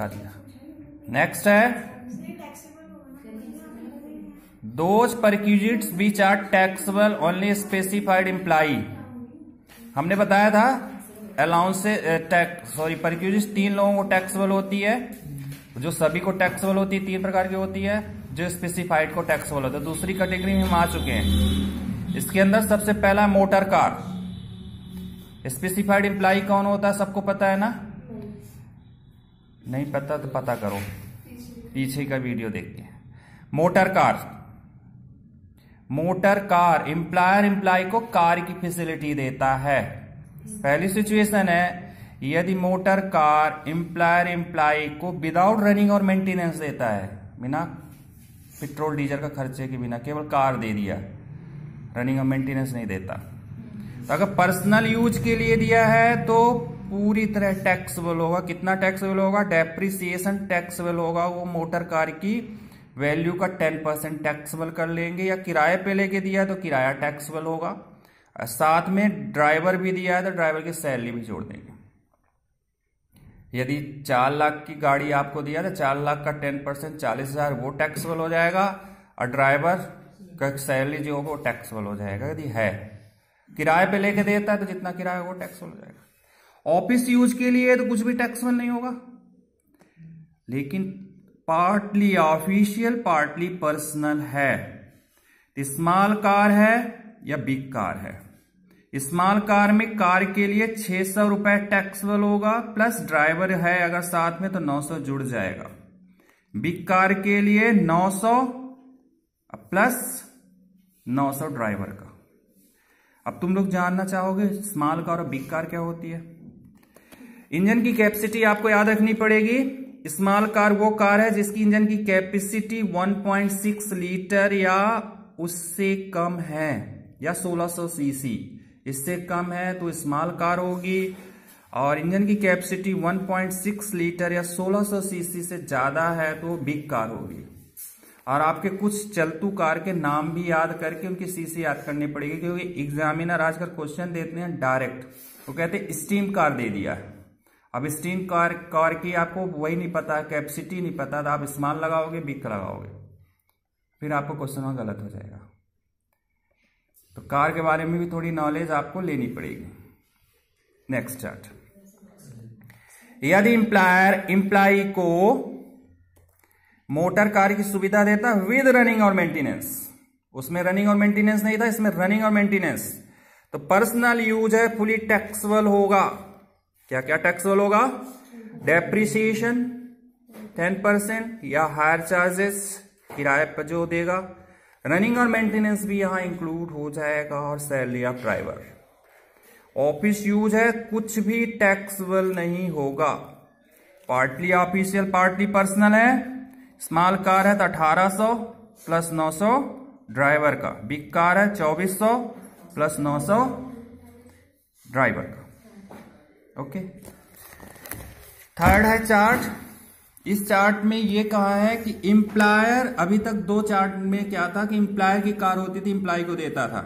बता दिया। नेक्स्ट है। Those perquisites which are taxable only specified employee हमने बताया था अलाउंस टैक्स सॉरी परक्यूजिट्स तीन लोगों को टैक्सेबल होती है। जो सभी को टैक्सेबल होती है, तीन प्रकार की होती है। जो स्पेसिफाइड को टैक्सेबल होता है। दूसरी कैटेगरी में हम आ चुके हैं। इसके अंदर सबसे पहला मोटर कार स्पेसिफाइड इम्प्लाई कौन होता है, सबको पता है ना? नहीं पता तो पता करो। पीछे का वीडियो देख के motor car. Motor car employer employee को कार की फैसिलिटी देता है। पहली सिचुएशन है, यदि मोटर कार एम्प्लायर एम्प्लाई को विदाउट रनिंग और मेंटेनेंस देता है, बिना पेट्रोल डीजल का खर्चे के बिना, केवल कार दे दिया रनिंग और मेंटेनेंस नहीं देता। तो अगर पर्सनल यूज़ के लिए दिया है तो पूरी तरह टैक्सेबल होगा। कितना टैक्सेबल होगा? डेप्रिसिएशन टैक्सेबल होगा। वो मोटर कार की वैल्यू का टेन परसेंट टैक्सेबल कर लेंगे या किराए पे लेके दिया तो किराया टैक्सेबल होगा। साथ में ड्राइवर भी दिया है तो ड्राइवर की सैलरी भी जोड़ देंगे। यदि चार लाख की गाड़ी आपको दिया तो चार लाख का टेन परसेंट चालीस हज़ार वो टैक्सेबल हो जाएगा और ड्राइवर का सैलरी जो होगा वो टैक्सेबल हो जाएगा। यदि है, किराए पे लेके देता है तो जितना किराया वो टैक्सेबल हो जाएगा। ऑफ़िस यूज़ के लिए तो कुछ भी टैक्सेबल नहीं होगा। लेकिन पार्टली ऑफिशियल पार्टली पर्सनल है। स्मॉल कार है या बिग कार है। स्मॉल कार में कार के लिए छह सौ रुपए टैक्सेबल होगा प्लस ड्राइवर है अगर साथ में तो नौ सौ जुड़ जाएगा। बिग कार के लिए नौ सौ प्लस नौ सौ ड्राइवर का। अब तुम लोग जानना चाहोगे स्मॉल कार और बिग कार क्या होती है? इंजन की कैपेसिटी आपको याद रखनी पड़ेगी। स्मॉल कार वो कार है जिसकी इंजन की कैपेसिटी 1.6 लीटर या उससे कम है, या 1600 सीसी। इससे कम है तो स्मॉल कार होगी और इंजन की कैपेसिटी 1.6 लीटर या 1600 सीसी से ज़्यादा है तो बिग कार होगी। और आपके कुछ चलतू कार के नाम भी याद करके उनकी सीसी याद करनी पड़ेगी, क्योंकि एग्जामिनर आजकल क्वेश्चन देते हैं डायरेक्ट। वो कहते हैं, स्टीम कार दे दिया है। अब स्टीम कार कार की आपको वही नहीं पता कैपेसिटी नहीं पता तो आप स्मॉल लगाओगे बिग लगाओगे। फिर आपको क्वेश्चन गलत हो जाएगा। तो कार के बारे में भी थोड़ी नॉलेज आपको लेनी पड़ेगी। नेक्स्ट चार्ट यदि इंप्लायर इंप्लाई को मोटर कार की सुविधा देता विद रनिंग और मेंटेनेंस उसमें रनिंग और मेंटेनेंस नहीं था, इसमें रनिंग और मेंटेनेंस तो पर्सनल यूज़ है फुली टैक्सबल होगा। क्या क्या टैक्सबल होगा? डेप्रिसिएशन टेन परसेंट या हायर चार्जेस किराए पर जो देगा। रनिंग और मेंटेनेंस भी यहाँ इंक्लूड हो जाएगा और salary of driver office use है, कुछ भी टैक्सबल नहीं होगा। पार्टली ऑफिशियल पार्टली पर्सनल है। स्मॉल कार है तो 1800 प्लस 900 ड्राइवर का। बिग कार है 2400 प्लस 900 ड्राइवर का। ओके थर्ड है चार्ट इस चार्ट में ये कहा है कि इंप्लायर अभी तक दो चार्ट में क्या था कि इंप्लायर की कार होती थी इंप्लाई को देता था।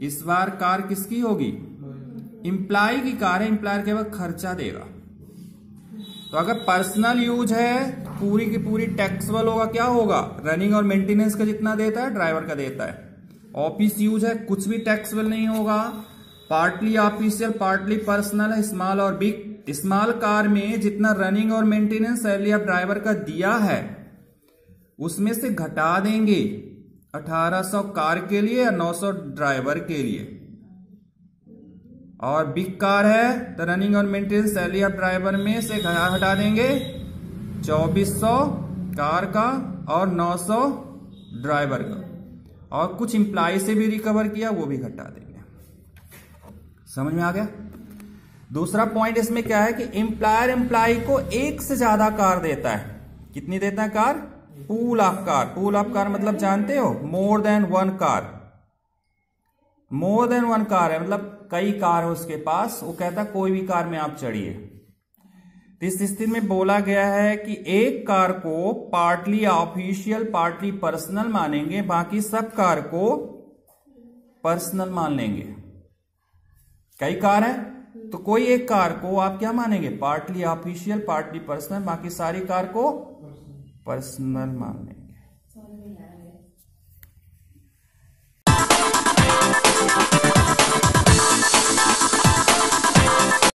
इस बार कार किसकी होगी? इंप्लाई की कार है इंप्लायर केवल खर्चा देगा। तो अगर पर्सनल यूज़ है, पूरी की पूरी टैक्सबल होगा, क्या होगा? रनिंग और मेंटेनेंस का जितना देता है ड्राइवर का देता है। ऑफ़िस यूज़ है, कुछ भी टैक्सबल नहीं होगा। Partly official, partly personal, small और बिग। स्मॉल कार में जितना रनिंग और मेंटेनेंस सैलरी ऑफ़ ड्राइवर का दिया है, उसमें से घटा देंगे 1800 कार के लिए या 900 ड्राइवर के लिए। और बिग कार है तो रनिंग और मेंटेनेंस सैलरी ऑफ़ ड्राइवर में से हटा देंगे 2400 कार का और 900 ड्राइवर का। और कुछ इंप्लाई से भी रिकवर किया, वो भी घटा देंगे। समझ में आ गया? दूसरा पॉइंट इसमें क्या है कि एम्प्लायर एम्प्लाई को एक से ज़्यादा कार देता है। कितनी देता है car? Pool of car pool of car मतलब जानते हो? More than one car more than one car है। मतलब कई कार है उसके पास। वो कहता है, कोई भी कार में आप चढ़िए। तो इस स्थिति में बोला गया है कि एक कार को पार्टली ऑफिशियल पार्टली पर्सनल मानेंगे। बाकी सब कार को पर्सनल मान लेंगे। कई कार है? तो कोई एक कार को आप क्या मानेंगे? पार्टली ऑफिशियल पार्टली पर्सनल बाकी सारी कार को पर्सनल मान लेंगे